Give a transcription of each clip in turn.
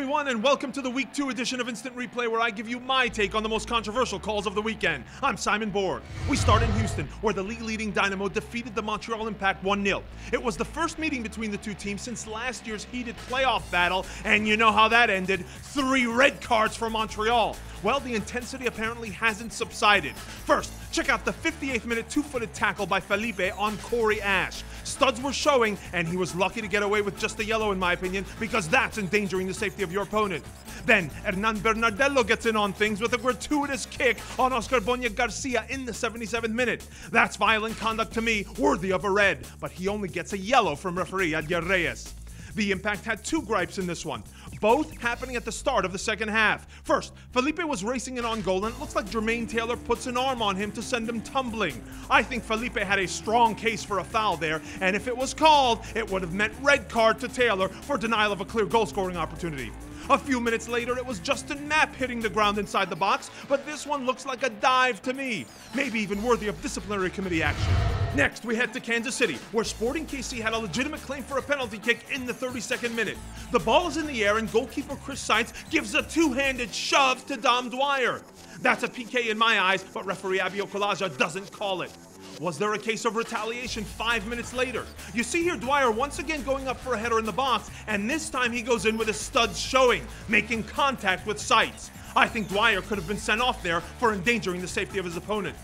everyone, and welcome to the Week 2 edition of Instant Replay, where I give you my take on the most controversial calls of the weekend. I'm Simon Borg. We start in Houston, where the league leading Dynamo defeated the Montreal Impact 1 0. It was the first meeting between the two teams since last year's heated playoff battle, and you know how that ended three red cards for Montreal. Well, the intensity apparently hasn't subsided. First, check out the 58th minute two footed tackle by Felipe on Corey Ashe. Studs were showing, and he was lucky to get away with just a yellow, in my opinion, because that's endangering the safety of your opponent. Then, Hernan Bernardello gets in on things with a gratuitous kick on Oscar Boniek Garcia in the 77th minute. That's violent conduct to me, worthy of a red, but he only gets a yellow from referee Adyer Reyes. The Impact had two gripes in this one, both happening at the start of the second half. First, Felipe was racing in on goal, and it looks like Jermaine Taylor puts an arm on him to send him tumbling. I think Felipe had a strong case for a foul there, and if it was called, it would have meant red card to Taylor for denial of a clear goal scoring opportunity. A few minutes later, it was Justin Mapp hitting the ground inside the box, but this one looks like a dive to me. Maybe even worthy of disciplinary committee action. Next, we head to Kansas City, where Sporting KC had a legitimate claim for a penalty kick in the 32nd minute. The ball is in the air, and goalkeeper Chris Seitz gives a two handed shove to Dom Dwyer. That's a PK in my eyes, but referee Abbey Okulaja doesn't call it. Was there a case of retaliation five minutes later? You see here Dwyer once again going up for a header in the box, and this time he goes in with his studs showing, making contact with Sainz. I think Dwyer could have been sent off there for endangering the safety of his opponent.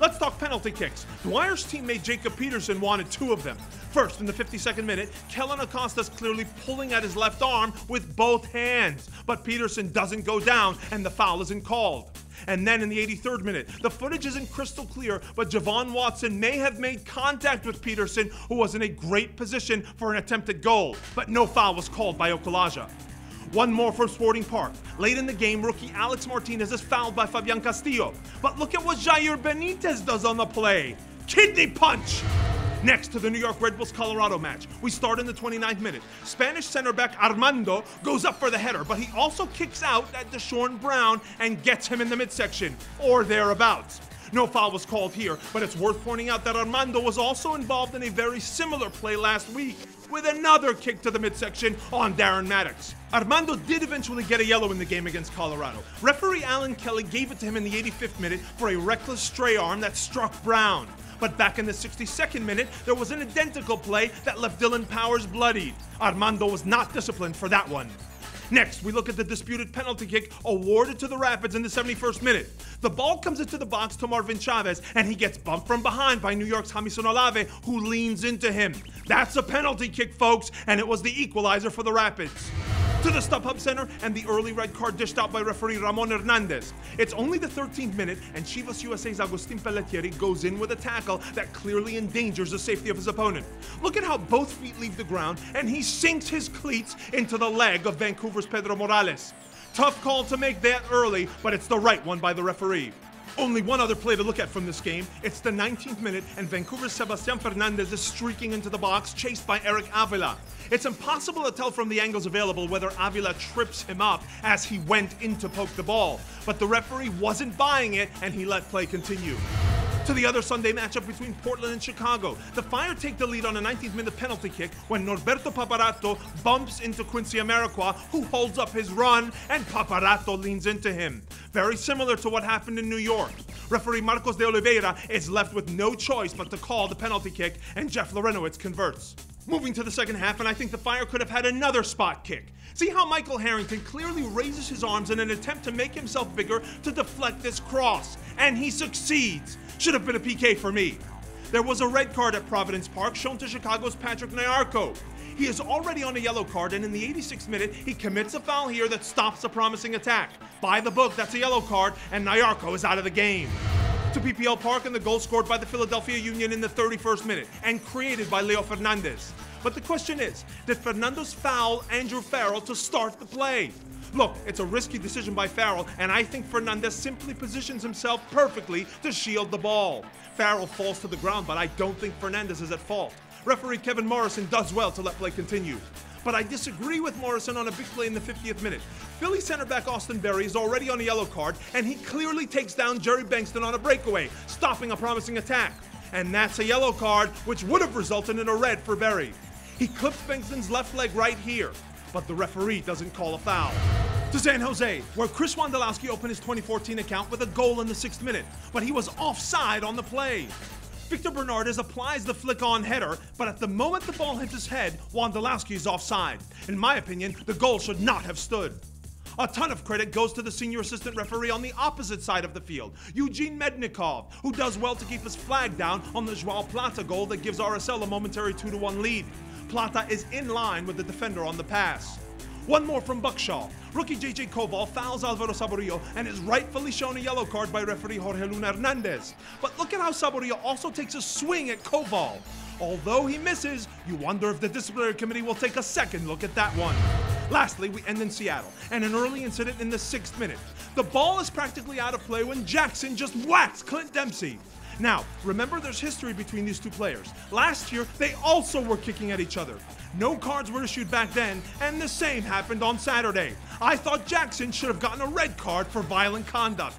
Let's talk penalty kicks. Dwyer's teammate Jacob Peterson wanted two of them. First, in the 52nd minute, Kellyn Acosta's clearly pulling at his left arm with both hands, but Peterson doesn't go down and the foul isn't called. And then in the 83rd minute, the footage isn't crystal clear, but Je-Vaughn Watson may have made contact with Peterson, who was in a great position for an attempted goal, but no foul was called by Okulaja. One more for Sporting Park. Late in the game, rookie Alex Martinez is fouled by Fabian Castillo. But look at what Jair Benitez does on the play. Kidney punch! Next to the New York Red Bulls Colorado match, we start in the 29th minute. Spanish center back Armando goes up for the header, but he also kicks out at Deshorn Brown and gets him in the midsection, or thereabouts. No foul was called here, but it's worth pointing out that Armando was also involved in a very similar play last week with another kick to the midsection on Darren Mattocks. Armando did eventually get a yellow in the game against Colorado. Referee Alan Kelly gave it to him in the 85th minute for a reckless stray arm that struck Brown. But back in the 62nd minute, there was an identical play that left Dillon Powers bloodied. Armando was not disciplined for that one. Next, we look at the disputed penalty kick awarded to the Rapids in the 71st minute. The ball comes into the box to Marvin Chavez, and he gets bumped from behind by New York's Jamison Olave, who leans into him. That's a penalty kick, folks, and it was the equalizer for the Rapids to the StubHub Center and the early red card dished out by referee Ramon Hernandez. It's only the 13th minute, and Chivas USA's Agustin Pelletieri goes in with a tackle that clearly endangers the safety of his opponent. Look at how both feet leave the ground, and he sinks his cleats into the leg of Vancouver's Pedro Morales. Tough call to make that early, but it's the right one by the referee. Only one other play to look at from this game. It's the 19th minute, and Vancouver's Sebastian Fernandez is streaking into the box, chased by Eric Avila. It's impossible to tell from the angles available whether Avila trips him up as he went in to poke the ball, but the referee wasn't buying it, and he let play continue to the other Sunday matchup between Portland and Chicago. The Fire take the lead on a 19th minute penalty kick when Norberto Paparatto bumps into Quincy Amarikwa, who holds up his run, and Paparato leans into him. Very similar to what happened in New York. Referee Marcos de Oliveira is left with no choice but to call the penalty kick, and Jeff Larentowicz converts. Moving to the second half, and I think the Fire could have had another spot kick. See how Michael Harrington clearly raises his arms in an attempt to make himself bigger to deflect this cross, and he succeeds. Should have been a PK for me. There was a red card at Providence Park shown to Chicago's Patrick Nyarko. He is already on a yellow card, and in the 86th minute, he commits a foul here that stops a promising attack. By the book, that's a yellow card, and Nyarko is out of the game. To PPL Park, and the goal scored by the Philadelphia Union in the 31st minute, and created by Leo Fernandes. But the question is, did Fernandes foul Andrew Farrell to start the play? Look, it's a risky decision by Farrell, and I think Fernandes simply positions himself perfectly to shield the ball. Farrell falls to the ground, but I don't think Fernandes is at fault. Referee Kevin Morrison does well to let play continue. But I disagree with Morrison on a big play in the 50th minute. Philly center back Austin Berry is already on a yellow card, and he clearly takes down Jerry Bengtson on a breakaway, stopping a promising attack. And that's a yellow card, which would have resulted in a red for Berry. He clips Bengtson's left leg right here. But the referee doesn't call a foul. To San Jose, where Chris Wondolowski opened his 2014 account with a goal in the sixth minute, but he was offside on the play. Victor Bernardez applies the flick on header, but at the moment the ball hits his head, Wondolowski is offside. In my opinion, the goal should not have stood. A ton of credit goes to the senior assistant referee on the opposite side of the field, Eugene Mednikov, who does well to keep his flag down on the Joao Plata goal that gives RSL a momentary 2 1 lead. Plata is in line with the defender on the pass. One more from Buck Shaw. Rookie JJ Koval fouls Alvaro Saborio and is rightfully shown a yellow card by referee Jorge Luna Hernandez. But look at how Saborio also takes a swing at Koval. Although he misses, you wonder if the disciplinary committee will take a second look at that one. Lastly, we end in Seattle, and an early incident in the sixth minute. The ball is practically out of play when Jackson just whacks Clint Dempsey. Now, remember there's history between these two players. Last year, they also were kicking at each other. No cards were issued back then, and the same happened on Saturday. I thought Jackson should have gotten a red card for violent conduct.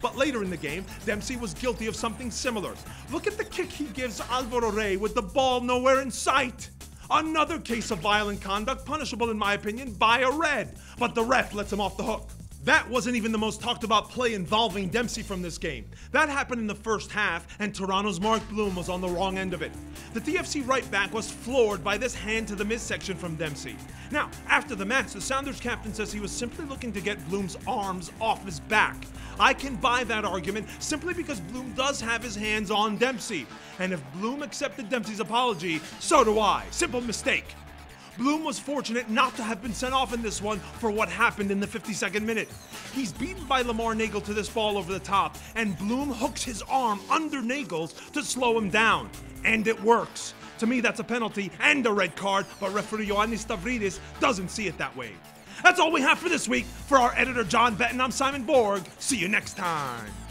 But later in the game, Dempsey was guilty of something similar. Look at the kick he gives Alvaro Rey with the ball nowhere in sight. Another case of violent conduct, punishable in my opinion by a red, but the ref lets him off the hook. That wasn't even the most talked about play involving Dempsey from this game. That happened in the first half, and Toronto's Mark Bloom was on the wrong end of it. The TFC right back was floored by this hand to the midsection from Dempsey. Now, after the match, the Sounders captain says he was simply looking to get Bloom's arms off his back. I can buy that argument simply because Bloom does have his hands on Dempsey. And if Bloom accepted Dempsey's apology, so do I. Simple mistake. Bloom was fortunate not to have been sent off in this one for what happened in the 52nd minute. He's beaten by Lamar Neagle to this ball over the top, and Bloom hooks his arm under Neagle's to slow him down. And it works. To me, that's a penalty and a red card, but referee Ioannis Stavridis doesn't see it that way. That's all we have for this week. For our editor, John Benton, I'm Simon Borg. See you next time.